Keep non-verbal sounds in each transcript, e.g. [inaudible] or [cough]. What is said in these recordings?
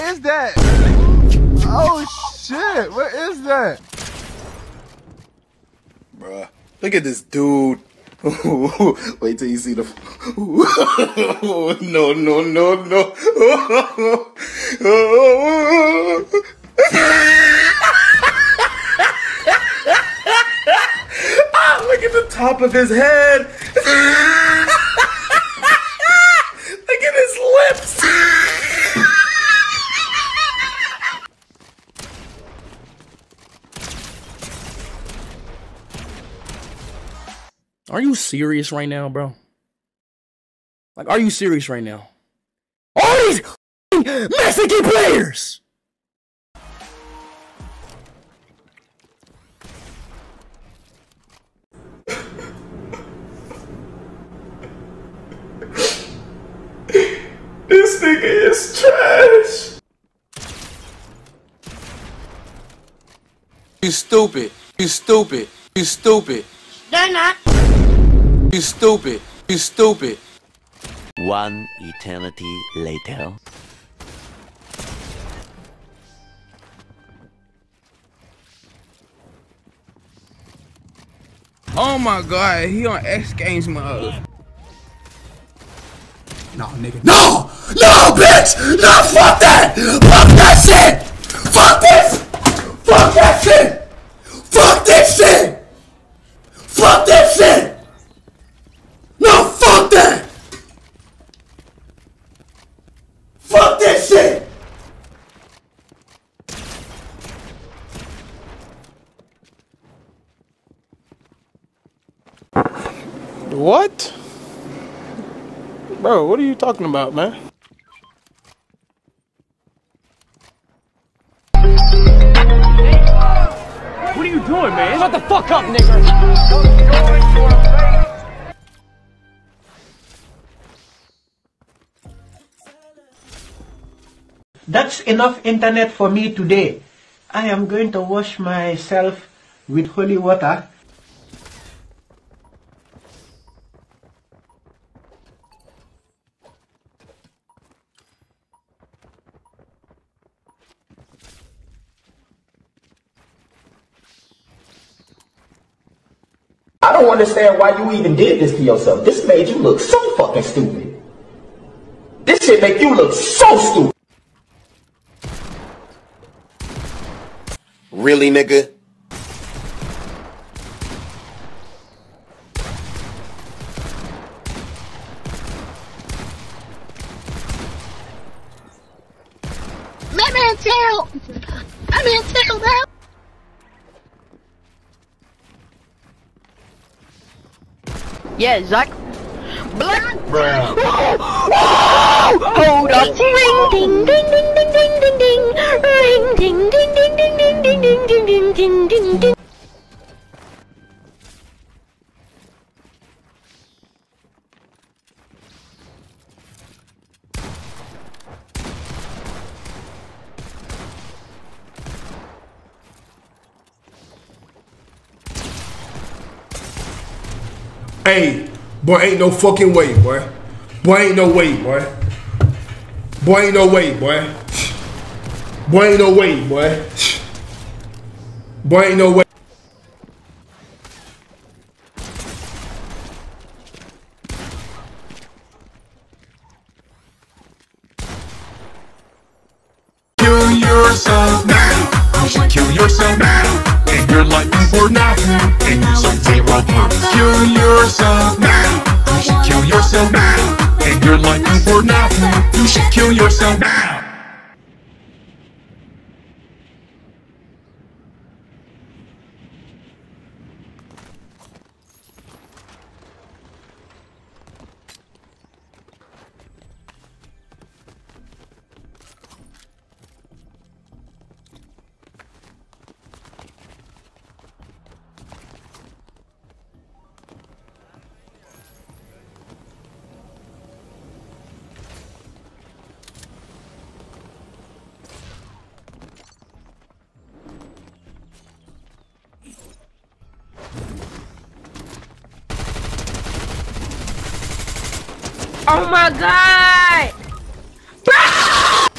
is that? Oh shit! What is that? Bruh, look at this dude. [laughs] Wait till you see the. [laughs] no, no, no, no. [laughs] ah, look at the top of his head. Are you serious right now, bro? Like, are you serious right now? All these Mexican players! This nigga is trash. You stupid. You stupid. You stupid. They're not. You stupid. You stupid. One eternity later. Oh my god, he on X Games mode. No, nigga. No! No, bitch! No, fuck that! Fuck that shit! Fuck this! Fuck that shit! Fuck this shit! Fuck this shit! No, fuck that! Fuck this shit! What? Bro, what are you talking about, man? What are you doing, man? Shut the fuck up, nigga. That's enough internet for me today. I am going to wash myself with holy water. Don't understand why you even did this to yourself. This made you look so fucking stupid. This shit make you look so stupid. Really, nigga? Let me tell. Let me tell them. Yeah, Zach. Black. Hold up. Ring ding ding ding ding ding ding ding. Ring ding ding ding ding ding ding ding ding ding ding Hey, boy, ain't no fucking way, boy. Boy, ain't no way, boy. Boy, ain't no way, boy. Boy, ain't no way, boy. Boy, ain't no way. Kill yourself now. You should kill yourself now. You're looking for nothing. And you some zero purpose. Kill yourself now. You should kill yourself now. And you're looking for nothing. You should kill yourself now. Oh my god! [laughs]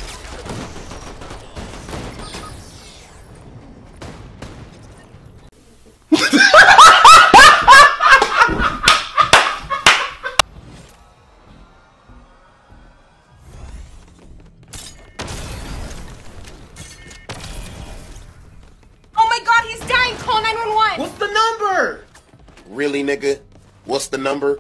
What's the number? Really, nigga? What's the number?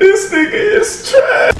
This nigga is trash.